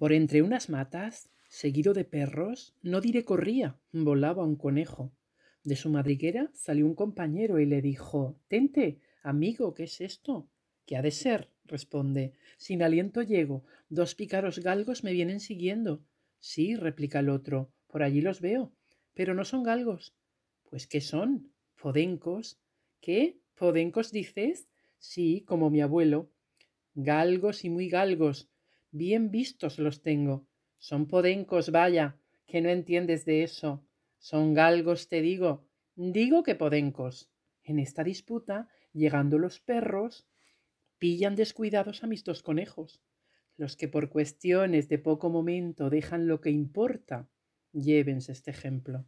Por entre unas matas, seguido de perros, no diré corría, volaba un conejo. De su madriguera salió un compañero y le dijo Tente, amigo, ¿qué es esto? ¿Qué ha de ser? responde. Sin aliento llego, dos pícaros galgos me vienen siguiendo. Sí, replica el otro, por allí los veo, pero no son galgos. Pues ¿qué son? Podencos. ¿Qué? ¿Podencos dices? Sí, como mi abuelo. Galgos y muy galgos. Bien vistos los tengo. Son podencos, vaya, que no entiendes de eso. Son galgos, te digo. Digo que podencos. En esta disputa, llegando los perros, pillan descuidados a mis dos conejos. Los que por cuestiones de poco momento dejan lo que importa, llévense este ejemplo.